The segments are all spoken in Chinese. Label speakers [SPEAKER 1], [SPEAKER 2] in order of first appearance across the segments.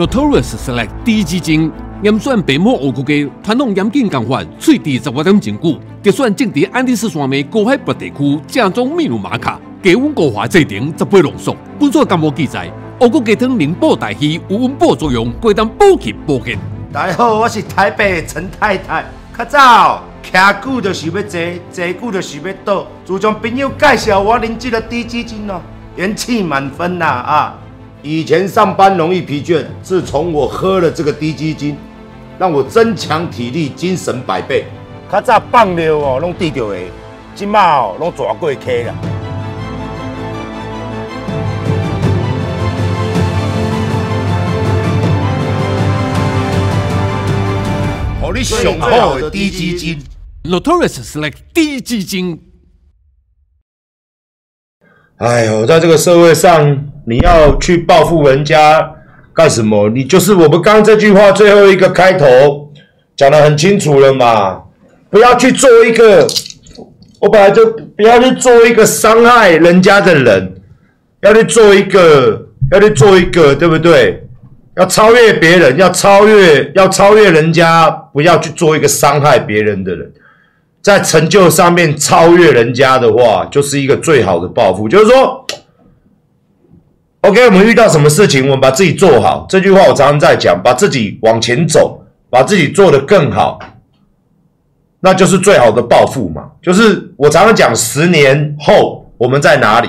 [SPEAKER 1] Notorious Select 低基金，严选白摩乌骨鸡，传统严禁监管，最低十八点真久，就算种植安第斯山脉高海拔地区，正宗秘鲁玛卡，低温高化制成十八浓缩。本作干部记载，乌骨鸡汤能保大气，有温补作用，贵当补气补血。
[SPEAKER 2] 大家好，我是台北陈太太。较早徛久就是要坐，坐久就是要倒。自从朋友介绍我啉这个低基金哦，元气满分呐啊！以前上班容易疲倦，自从我喝了这个低基金，让我增强体力，精神百倍。较早放尿哦，拢滴着的，即马哦，拢抓过溪啦。哦，你上好的低基金。
[SPEAKER 1] Notorious Select 低基金。
[SPEAKER 2] 哎呦，在这个社会上，你要去报复人家干什么？你就是我们刚刚这句话最后一个开头讲得很清楚了嘛，不要去做一个，我本来就不要去做一个伤害人家的人，要去做一个，要去做一个，对不对？要超越别人，要超越，要超越人家，不要去做一个伤害别人的人。在成就上面超越人家的话，就是一个最好的报复。就是说，OK，我们遇到什么事情，我们把自己做好。这句话我常常在讲，把自己往前走，把自己做得更好，那就是最好的报复嘛。就是我常常讲，十年后我们在哪里？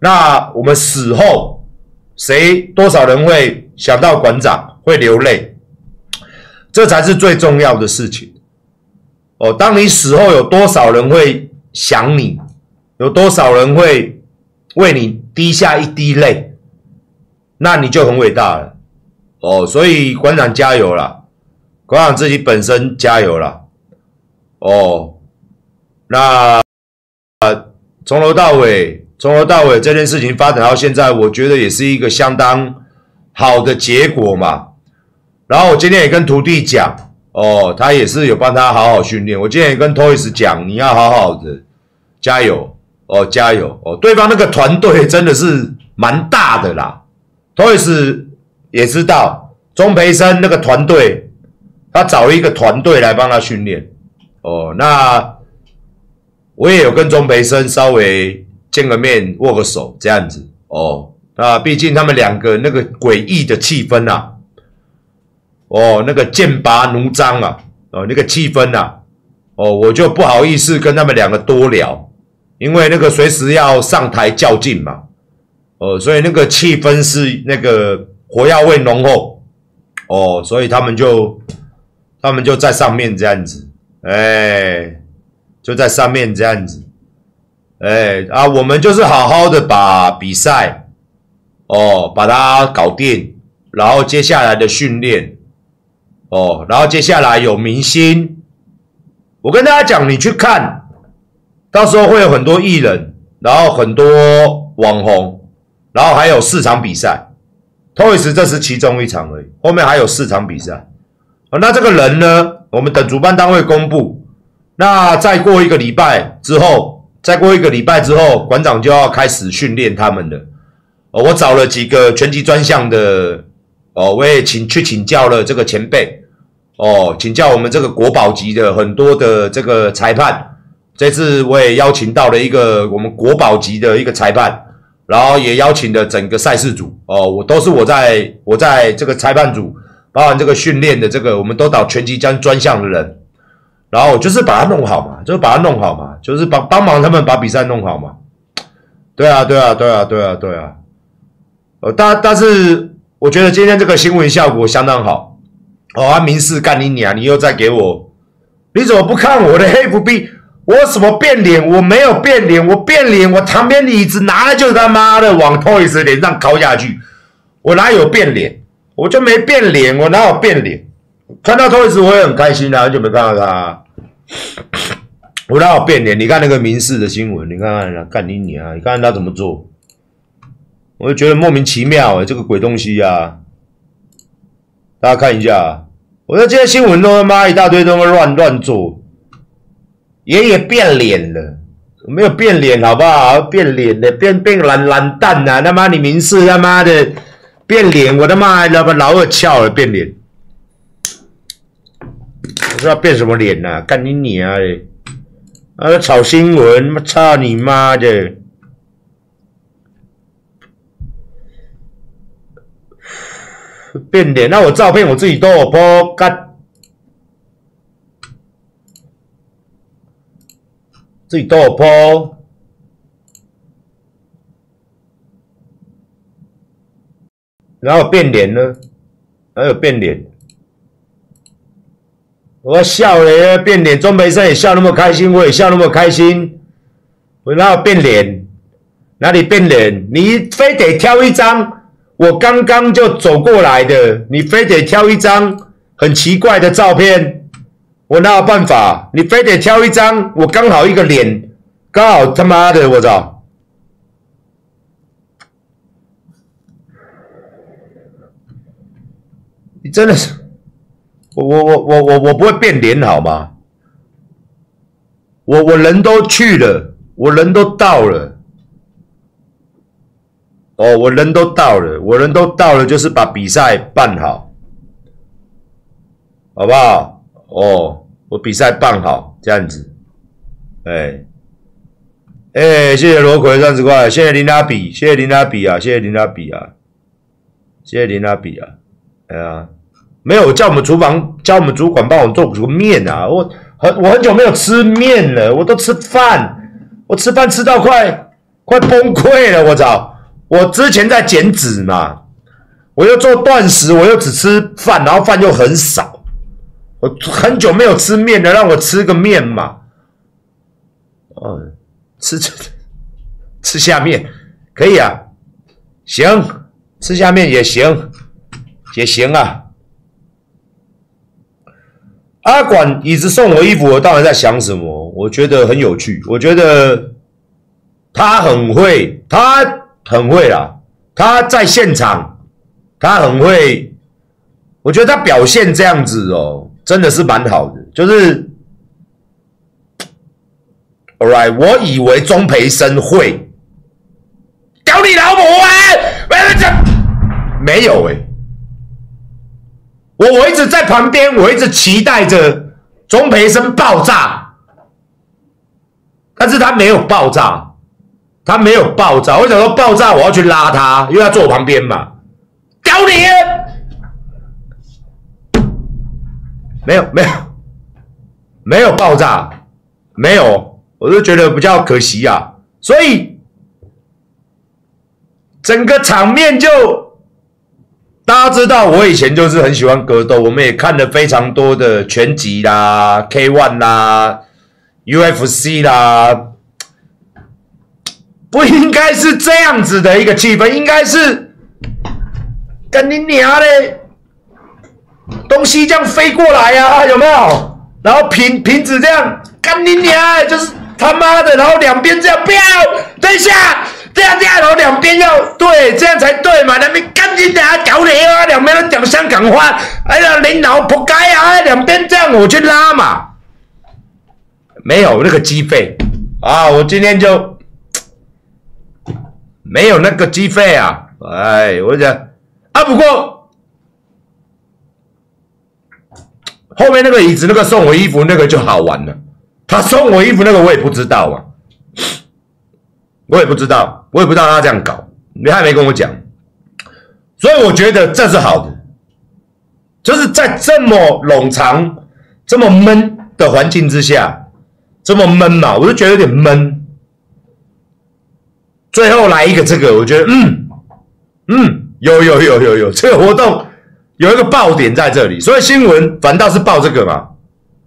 [SPEAKER 2] 那我们死后，谁多少人会想到馆长，会流泪？这才是最重要的事情。哦，当你死后，有多少人会想你？有多少人会为你滴下一滴泪？那你就很伟大了。哦，所以馆长加油啦！馆长自己本身加油啦！哦，那从头到尾，从头到尾这件事情发展到现在，我觉得也是一个相当好的结果嘛。然后我今天也跟徒弟讲。哦，他也是有帮他好好训练。我今天也跟 Toys 讲，你要好好的加油哦，加油哦。对方那个团队真的是蛮大的啦，Toys 也知道钟培生那个团队，他找一个团队来帮他训练。哦，那我也有跟钟培生稍微见个面，握个手这样子。哦，那毕竟他们两个那个诡异的气氛啊。哦，那个剑拔弩张啊，哦，那个气氛啊，哦，我就不好意思跟他们两个多聊，因为那个随时要上台较劲嘛，哦，所以那个气氛是那个火药味浓厚，哦，所以他们就他们就在上面这样子，哎，就在上面这样子，哎啊，我们就是好好的把比赛，哦，把它搞定，然后接下来的训练。哦，然后接下来有明星，我跟大家讲，你去看，到时候会有很多艺人，然后很多网红，然后还有四场比赛，Toys 这是其中一场而已，后面还有四场比赛。哦，那这个人呢，我们等主办单位公布，那再过一个礼拜之后，再过一个礼拜之后，馆长就要开始训练他们了。哦，我找了几个拳击专项的，哦，我也请去请教了这个前辈。哦，请教我们这个国宝级的很多的这个裁判，这次我也邀请到了一个我们国宝级的一个裁判，然后也邀请了整个赛事组哦，我都是我在我在这个裁判组，包含这个训练的这个，我们都导拳击专专项的人，然后就是把它弄好嘛，就是把它弄好嘛，就是帮帮忙他们把比赛弄好嘛。对啊，对啊，对啊，对啊，对啊。呃，但但是我觉得今天这个新闻效果相当好。哦，啊，民事干你娘！你又再给我，你怎么不看我的黑 FB？我什么变脸？我没有变脸，我变脸，我旁边的椅子拿了就他妈的往 Toys 脸上敲下去，我哪有变脸？我就没变脸，我哪有变脸？看到 Toys 我也很开心啊，很久没看到他，我哪有变脸？你看那个民事的新闻，你看看干你娘！你看看他怎么做，我就觉得莫名其妙哎，这个鬼东西啊！大家看一下，我说这些新闻都他妈一大堆，都乱乱做。爷爷变脸了，没有变脸好不好？变脸的，变变懒懒蛋呐！他妈你民事他妈的变脸，我的妈，老把老二翘了变脸，不知道变什么脸呐？干你娘嘞！啊，炒新闻，妈操你妈的！变脸，那我照片我自己都有 po，干，自己都有 po，然后变脸呢？还有变脸，我笑嘞，变脸，钟培生也笑那么开心，我也笑那么开心，我哪有变脸？哪里变脸？你非得挑一张。我刚刚就走过来的，你非得挑一张很奇怪的照片，我哪有办法？你非得挑一张，我刚好一个脸，刚好他妈的，我操！你真的是，我我我我我我不会变脸好吗？我我人都去了，我人都到了。哦，我人都到了，我人都到了，就是把比赛办好，好不好？哦，我比赛办好，这样子，哎，哎，谢谢罗奎三十块，谢谢林拉比，谢谢林拉比啊，谢谢林拉比啊，谢谢林拉比啊，哎呀，没有叫我们厨房，叫我们主管帮我做个面啊，我很我很久没有吃面了，我都吃饭，我吃饭吃到快快崩溃了，我操！我之前在减脂嘛，我又做断食，我又只吃饭，然后饭又很少。我很久没有吃面了，让我吃个面嘛。哦，吃吃 吃下面可以啊，行，吃下面也行，也行啊。阿管椅子送我衣服，我到底在想什么？我觉得很有趣，我觉得他很会，他。很会啦，他在现场，他很会，我觉得他表现这样子哦，真的是蛮好的。就是，All right，我以为钟培生会屌你老母哎，没有哎，我我一直在旁边，我一直期待着钟培生爆炸，但是他没有爆炸。他没有爆炸，我想说爆炸，我要去拉他，因为他坐我旁边嘛。屌你！没有没有没有爆炸，没有，我就觉得比较可惜啊。所以整个场面就大家知道，我以前就是很喜欢格斗，我们也看了非常多的拳击啦、K One 啦、UFC 啦。不应该是这样子的一个气氛，应该是跟你娘嘞，东西这样飞过来呀，有没有？然后瓶瓶子这样，干你娘，就是他妈的，然后两边这样，不要，等一下，这样这样，然后两边要对，这样才对嘛，两边赶紧等下搞你啊，两边都讲香港话，哎呀，领导仆街啊，两边这样我去拉嘛，没有那个机费啊，我今天就。没有那个机费啊！哎，我讲啊，不过后面那个椅子那个送我衣服那个就好玩了。他送我衣服那个我也不知道啊，我也不知道，我也不知道他这样搞，你还没跟我讲，所以我觉得这是好的，就是在这么冗长、这么闷的环境之下，这么闷嘛，我就觉得有点闷。最后来一个这个，我觉得嗯嗯有有有有有这个活动有一个爆点在这里，所以新闻反倒是报这个嘛，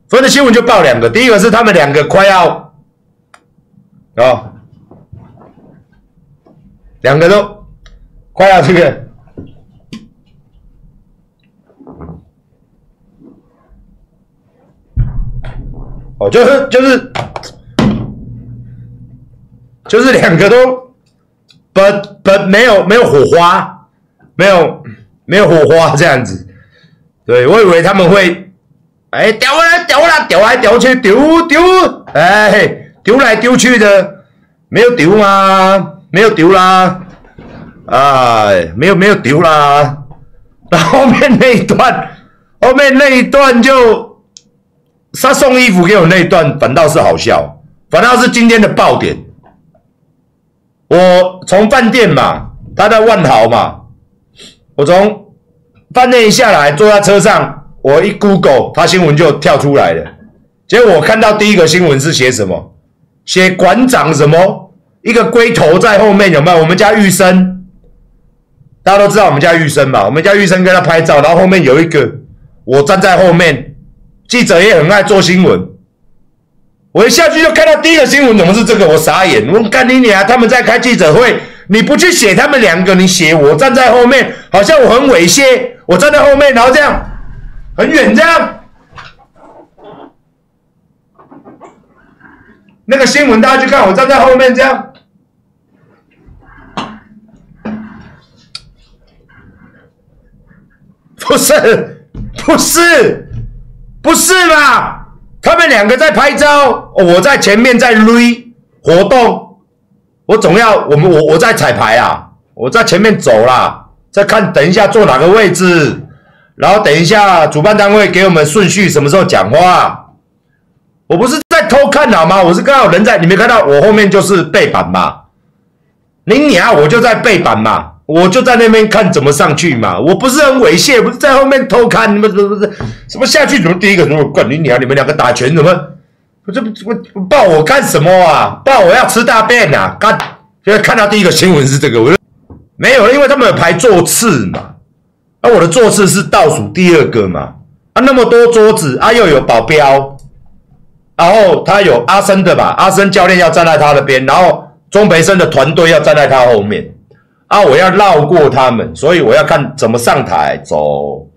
[SPEAKER 2] 所以新闻就报两个，第一个是他们两个快要啊，两个都快要这个哦，就是就是就是两个都。不不没有没有火花，没有没有火花这样子，对我以为他们会，哎，丢来丢来丢来丢去丢丢，哎，丢来丢去的，没有丢吗？没有丢啦，哎，没有没有丢啦。那后面那一段，后面那一段就他送衣服给我那一段，反倒是好笑，反倒是今天的爆点。我从饭店嘛，他在万豪嘛，我从饭店一下来，坐在车上，我一 Google，他新闻就跳出来了。结果我看到第一个新闻是写什么？写馆长什么？一个龟头在后面有没有？我们家玉生，大家都知道我们家玉生吧？我们家玉生跟他拍照，然后后面有一个我站在后面，记者也很爱做新闻。我一下去就看到第一个新闻，怎么是这个？我傻眼！我干你娘！他们在开记者会，你不去写他们两个，你写我站在后面，好像我很猥亵。我站在后面，然后这样很远这样。那个新闻大家去看，我站在后面这样，不是，不是，不是嘛？他们两个在拍照，我在前面在擂活动，我总要我们我我在彩排啊，我在前面走啦，在看等一下坐哪个位置，然后等一下主办单位给我们顺序，什么时候讲话，我不是在。偷看好吗？我是刚好人在，你没看到我后面就是背板嘛？你娘，我就在背板嘛，我就在那边看怎么上去嘛。我不是很猥亵，不是在后面偷看，你们不是不是什么下去怎么第一个什么管你娘？你们两个打拳怎么？我这不不抱我干什么啊？抱我要吃大便啊？干！现在看到第一个新闻是这个，我就没有，因为他们有排座次嘛。啊我的座次是倒数第二个嘛？啊，那么多桌子啊，又有保镖。然后他有阿森的吧，阿森教练要站在他的边，然后钟培生的团队要站在他后面。啊，我要绕过他们，所以我要看怎么上台走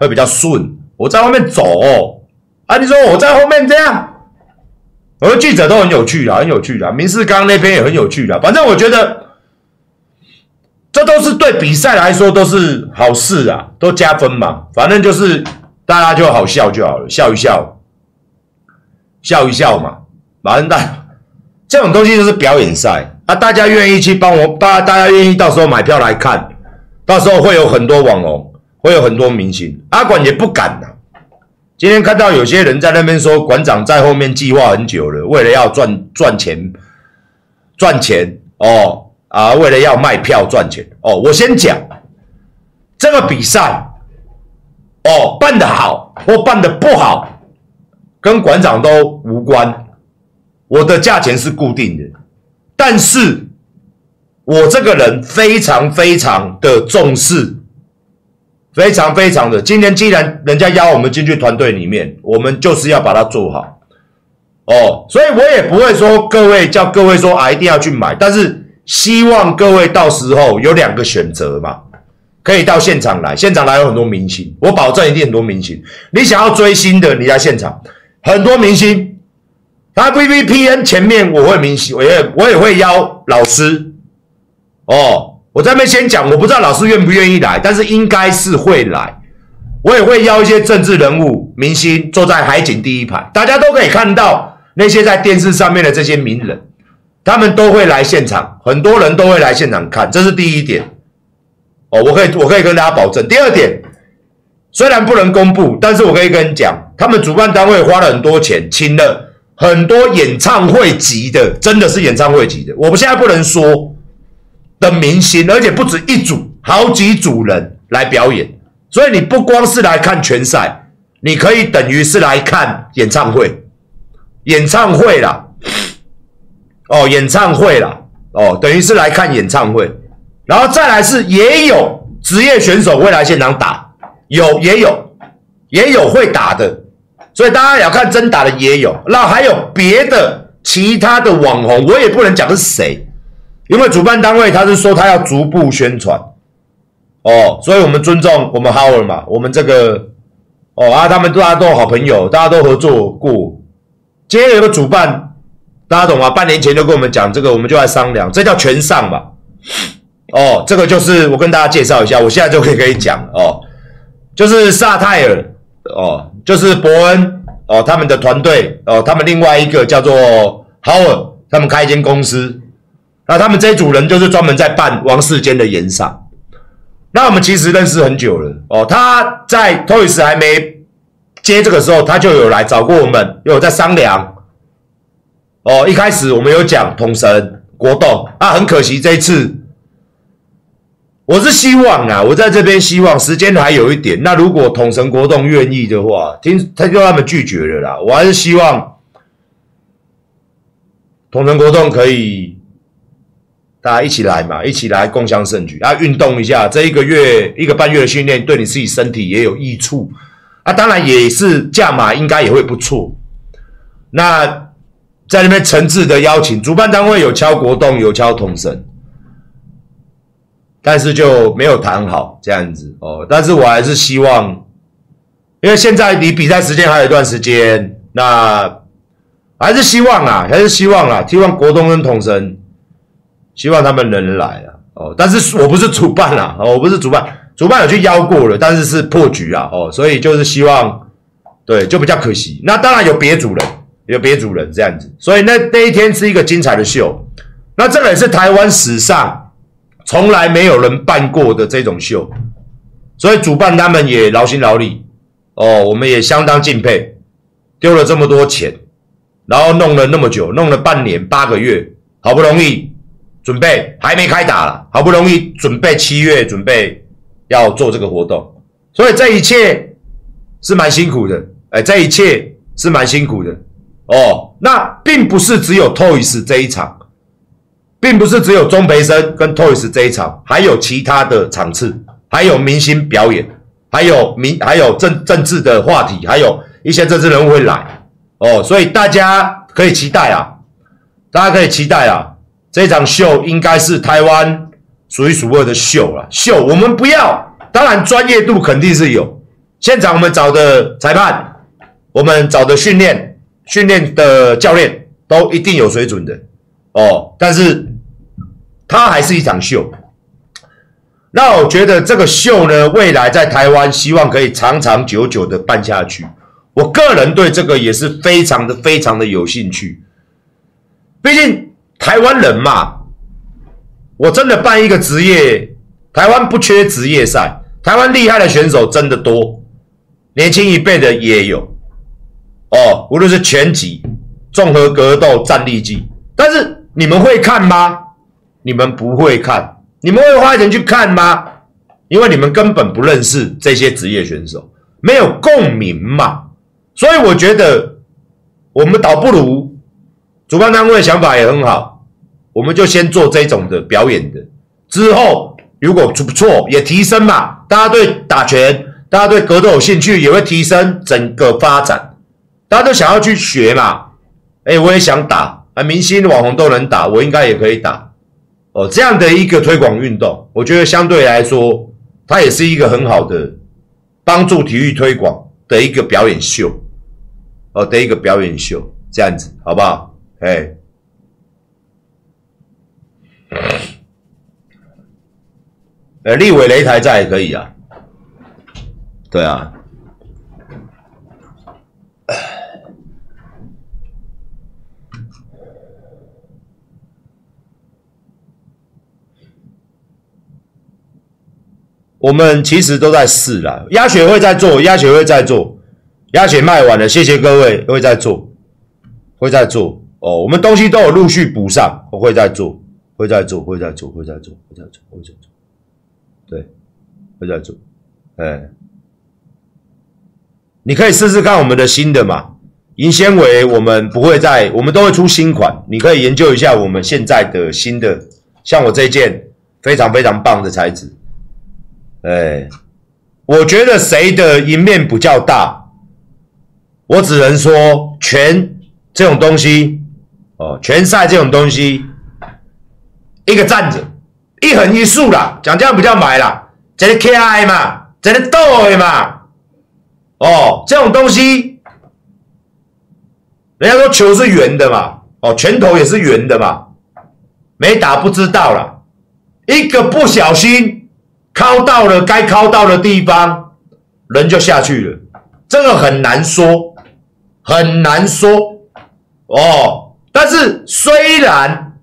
[SPEAKER 2] 会比较顺。我在后面走，啊，你说我在后面这样，我的记者都很有趣的，很有趣的。明世刚那边也很有趣的，反正我觉得这都是对比赛来说都是好事啊，都加分嘛。反正就是大家就好笑就好了，笑一笑。笑一笑嘛，马恩大，这种东西就是表演赛啊！大家愿意去帮我，大大家愿意到时候买票来看，到时候会有很多网红，会有很多明星。阿管也不敢呐。今天看到有些人在那边说，馆长在后面计划很久了，为了要赚赚钱，赚钱哦啊，为了要卖票赚钱哦。我先讲这个比赛哦，办得好或办得不好。跟馆长都无关，我的价钱是固定的，但是我这个人非常非常的重视，非常非常的。今天既然人家邀我们进去团队里面，我们就是要把它做好哦，所以我也不会说各位叫各位说啊一定要去买，但是希望各位到时候有两个选择嘛，可以到现场来，现场来有很多明星，我保证一定很多明星。你想要追星的，你来现场。很多明星，他 VVPN 前面我会明星，我也我也会邀老师哦。我在那边先讲，我不知道老师愿不愿意来，但是应该是会来。我也会邀一些政治人物、明星坐在海景第一排，大家都可以看到那些在电视上面的这些名人，他们都会来现场，很多人都会来现场看，这是第一点。哦，我可以我可以跟大家保证。第二点。虽然不能公布，但是我可以跟你讲，他们主办单位花了很多钱，请了很多演唱会级的，真的是演唱会级的。我们现在不能说的明星，而且不止一组，好几组人来表演。所以你不光是来看拳赛，你可以等于是来看演唱会，演唱会啦，哦，演唱会啦，哦，等于是来看演唱会。然后再来是也有职业选手会来现场打。有也有也有会打的，所以大家要看真打的也有。那还有别的其他的网红，我也不能讲是谁，因为主办单位他是说他要逐步宣传哦，所以我们尊重我们 Howard 嘛，我们这个哦啊，他们大家都好朋友，大家都合作过。今天有个主办，大家懂吗？半年前就跟我们讲这个，我们就来商量，这叫全上吧。哦，这个就是我跟大家介绍一下，我现在就可以可以讲哦。就是萨泰尔哦，就是伯恩哦，他们的团队哦，他们另外一个叫做 Howard，他们开一间公司那他们这一组人就是专门在办王世坚的演赏。那我们其实认识很久了哦，他在 Toys 还没接这个时候，他就有来找过我们，有在商量。哦，一开始我们有讲统神国栋啊，很可惜这一次，我是希望啊，我在这边希望时间还有一点。那如果统神国栋愿意的话，听他就他们拒绝了啦，我还是希望统神国栋可以大家一起来嘛，一起来共襄盛举啊，运动一下，这一个月一个半月的训练对你自己身体也有益处啊，当然也是价码应该也会不错。那。在那边诚挚的邀请，主办单位有敲国栋，有敲统神，但是就没有谈好这样子哦。但是我还是希望，因为现在离比赛时间还有一段时间，那还是希望啊，还是希望啊，希望国栋跟统神，希望他们能来啊。哦，但是我不是主办啊，哦，我不是主办，主办有去邀过了，但是是破局啊，哦，所以就是希望，对，就比较可惜。那当然有别组人。有别主人这样子，所以那那一天是一个精彩的秀。那这个也是台湾史上从来没有人办过的这种秀，所以主办他们也劳心劳力哦，我们也相当敬佩，丢了这么多钱，然后弄了那么久，弄了半年八个月，好不容易准备还没开打了，好不容易准备七月准备要做这个活动，所以这一切是蛮辛苦的，哎，这一切是蛮辛苦的。哦，那并不是只有 Toys 这一场，并不是只有钟培生跟 Toys 这一场，还有其他的场次，还有明星表演，还有民，还有政政治的话题，还有一些政治人物会来。哦，所以大家可以期待啊，大家可以期待啊，这场秀应该是台湾数一数二的秀了。秀我们不要，当然专业度肯定是有，现场我们找的裁判，我们找的训练。训练的教练都一定有水准的哦，但是它还是一场秀。那我觉得这个秀呢，未来在台湾希望可以长长久久的办下去。我个人对这个也是非常的非常的有兴趣。毕竟台湾人嘛，我真的办一个职业，台湾不缺职业赛，台湾厉害的选手真的多，年轻一辈的也有。哦，无论是拳击、综合格斗、站立技，但是你们会看吗？你们不会看，你们会花钱去看吗？因为你们根本不认识这些职业选手，没有共鸣嘛。所以我觉得，我们倒不如主办单位的想法也很好，我们就先做这种的表演的，之后如果不错，也提升嘛。大家对打拳、大家对格斗有兴趣，也会提升整个发展。大家都想要去学嘛？哎，我也想打，啊，明星网红都能打，我应该也可以打。哦，这样的一个推广运动，我觉得相对来说，它也是一个很好的帮助体育推广的一个表演秀，哦，的一个表演秀，这样子好不好？哎，呃，立伟擂台在也可以啊，对啊。我们其实都在试啦，鸭血会在做，鸭血会在做，鸭血卖完了，谢谢各位，会在做，会在做。哦。我们东西都有陆续补上，我会再做，会再做，会再做，会再做，会再做，会再做，对，会再做。哎，你可以试试看我们的新的嘛，银纤维我们不会再，我们都会出新款，你可以研究一下我们现在的新的，像我这件非常非常棒的材质。哎，我觉得谁的赢面比较大，我只能说全这种东西，哦，拳赛这种东西，一个站着，一横一竖啦，讲这样比较买啦，这是 K I 嘛，这个斗嘛，哦，这种东西，人家说球是圆的嘛，哦，拳头也是圆的嘛，没打不知道啦，一个不小心。敲到了该敲到的地方，人就下去了。这个很难说，很难说哦。但是虽然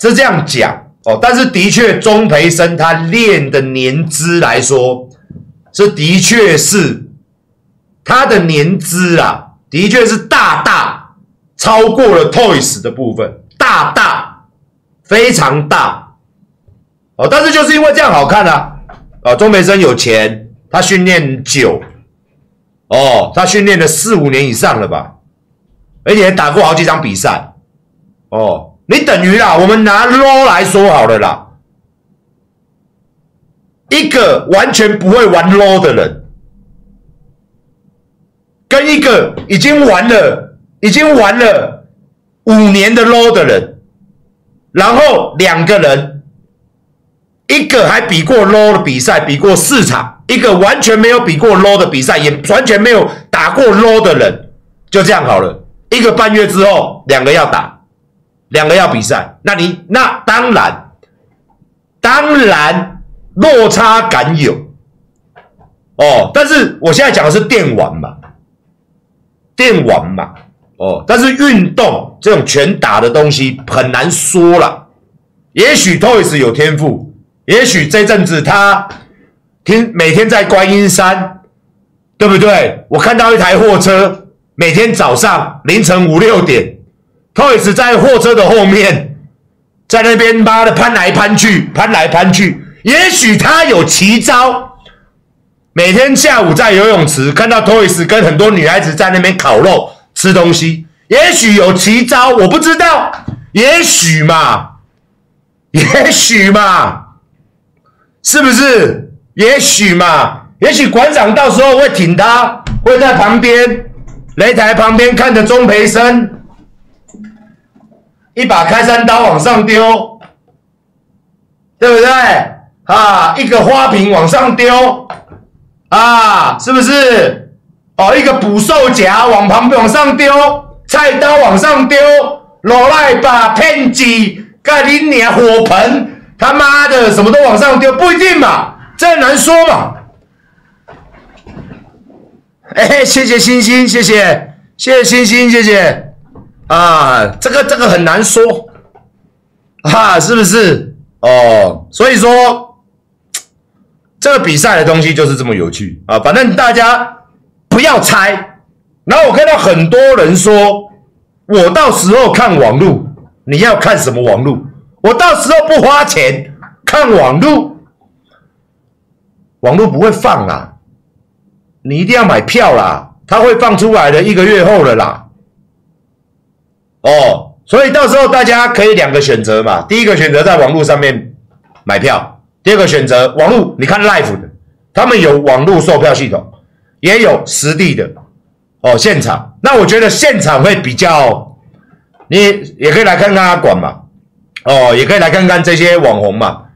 [SPEAKER 2] 是这样讲哦，但是的确钟培生他练的年资来说，是的确是他的年资啊，的确是大大超过了 Toys 的部分，大大非常大。哦，但是就是因为这样好看啊，啊，钟培生有钱，他训练久，哦，他训练了四五年以上了吧，而且打过好几场比赛，哦。你等于啦，我们拿 low 来说好了啦，一个完全不会玩 low 的人，跟一个已经玩了、已经玩了五年的 low 的人，然后两个人，一个还比过 low 的比赛，比过四场，一个完全没有比过 low 的比赛，也完全没有打过 low 的人，就这样好了，一个半月之后，两个要打。两个要比赛，那你那当然，当然落差感有哦。但是我现在讲的是电玩嘛，电玩嘛，哦。但是运动这种拳打的东西很难说了。也许 Toys 有天赋，也许这阵子他听每天在观音山，对不对？我看到一台货车，每天早上凌晨五六点。Toys 在货车的后面，在那边妈的攀来攀去，攀来攀去。也许他有奇招，每天下午在游泳池看到 Toys 跟很多女孩子在那边烤肉吃东西。也许有奇招，我不知道。也许嘛，也许嘛，是不是？也许嘛，也许馆长到时候会挺他，会在旁边擂台旁边看着钟培生。一把开山刀往上丢，对不对？啊，一个花瓶往上丢，啊，是不是？哦，一个捕兽夹往旁边往上丢，菜刀往上丢，罗赖把片子盖你娘火盆，他妈的什么都往上丢，不一定嘛，这难说嘛。哎，谢谢星星，谢谢，谢谢星星，谢谢。啊，这个这个很难说，啊，是不是？哦，所以说这个比赛的东西就是这么有趣啊。反正大家不要猜。然后我看到很多人说，我到时候看网路，你要看什么网路？我到时候不花钱看网路，网路不会放啊，你一定要买票啦，他会放出来的一个月后了啦。哦，所以到时候大家可以两个选择嘛。第一个选择在网络上面买票，第二个选择网络，你看 live 的，他们有网络售票系统，也有实地的哦，现场。那我觉得现场会比较，你也可以来看看阿管嘛，哦，也可以来看看这些网红嘛，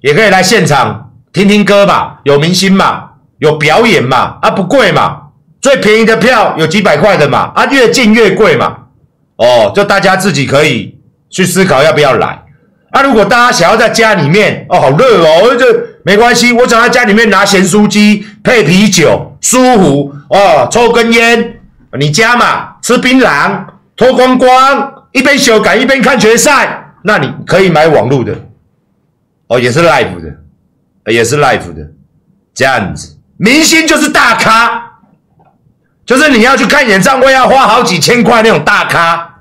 [SPEAKER 2] 也可以来现场听听歌吧，有明星嘛，有表演嘛，啊不贵嘛，最便宜的票有几百块的嘛，啊越近越贵嘛。哦，就大家自己可以去思考要不要来。那如果大家想要在家里面，哦，好热哦，这没关系，我想在家里面拿咸酥鸡配啤酒，舒服哦，抽根烟，你家嘛，吃槟榔，脱光光，一边修改一边看决赛，那你可以买网络的，哦，也是 live 的，也是 live 的，这样子，明星就是大咖。就是你要去看演唱会，要花好几千块那种大咖，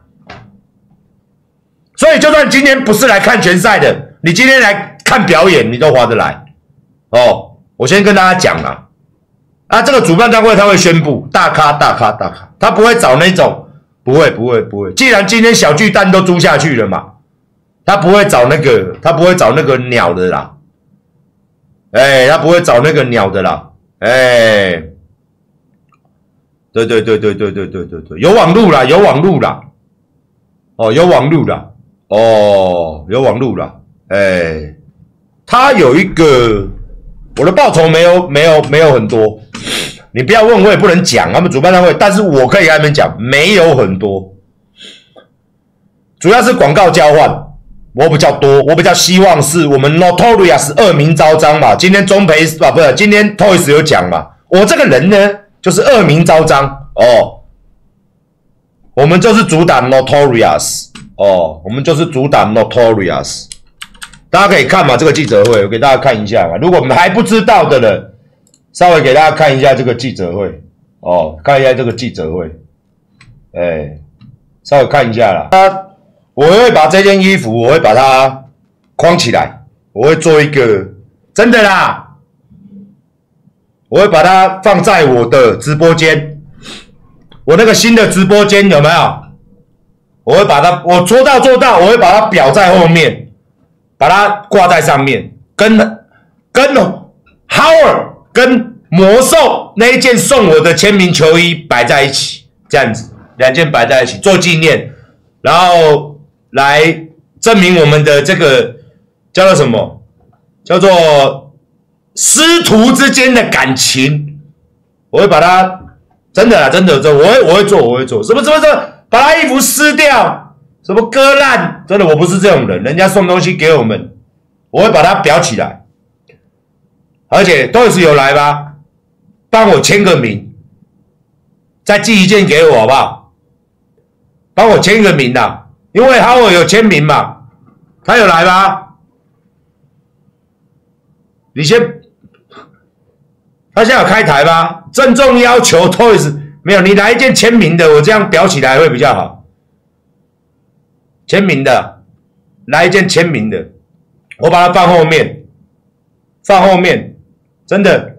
[SPEAKER 2] 所以就算今天不是来看拳赛的，你今天来看表演，你都划得来。哦，我先跟大家讲了，啊，这个主办单位他会宣布大咖、大咖、大咖，他不会找那种，不会、不会、不会。既然今天小巨蛋都租下去了嘛，他不会找那个，他不会找那个鸟的啦，哎，他不会找那个鸟的啦，哎。对对对对对对对对对，有网路啦，有网路啦，哦，有网路啦，哦，有网路啦，哎，他有一个，我的报酬没有没有没有很多，你不要问我也不能讲，他们主办单位，但是我可以跟他们讲，没有很多，主要是广告交换，我比较多，我比较希望是我们 Notorious 恶名昭彰嘛，今天中培啊不是，今天 Toys 有讲嘛，我这个人呢。就是恶名昭彰哦，我们就是主打 Notorious 哦，我们就是主打 Notorious，大家可以看嘛，这个记者会我给大家看一下嘛。如果我们还不知道的人，稍微给大家看一下这个记者会哦，看一下这个记者会，哎，稍微看一下啦。我会把这件衣服，我会把它框起来，我会做一个真的啦，我会把它放在我的直播间，我那个新的直播间有没有？我会把它，我说到做到，我会把它裱在后面，把它挂在上面，跟跟 Howard 跟魔兽那一件送我的签名球衣摆在一起，这样子两件摆在一起做纪念，然后来证明我们的这个叫做什么？叫做师徒之间的感情。我会把它真的啊，真的，这我会我会做，我会做，什么什么什么。把他衣服撕掉，什么割烂？真的，我不是这种人。人家送东西给我们，我会把它裱起来。而且都是有来吧，帮我签个名，再寄一件给我好不好？帮我签个名呐，因为他有签名嘛。他有来吗？你先，他现在有开台吗？郑重要求 Toys。没有，你来一件签名的，我这样裱起来会比较好。签名的，来一件签名的，我把它放后面，放后面，真的。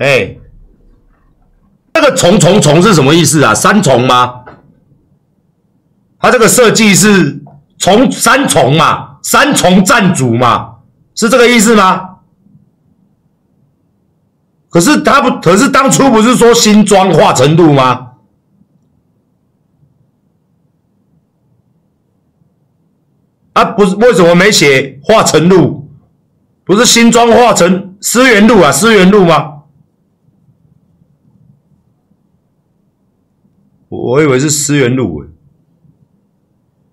[SPEAKER 2] 哎，那个重重重是什么意思啊？三重吗？它这个设计是重三重嘛？三重赞主嘛？是这个意思吗？可是他不，可是当初不是说新庄化成路吗？啊，不是，为什么没写化成路？不是新庄化成思源路啊，思源路吗？我以为是思源路，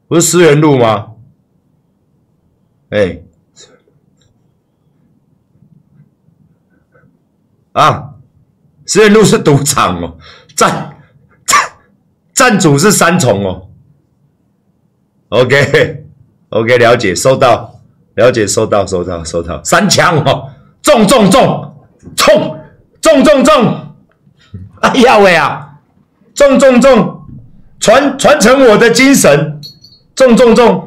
[SPEAKER 2] 不是思源路吗？哎。啊，思源路是赌场哦，站站站主是三重哦。OK，OK，了解，收到，了解，收到，收到，收到，三枪哦，中中中，冲，中中中，哎呀喂啊，中中中，传传承我的精神，中中中。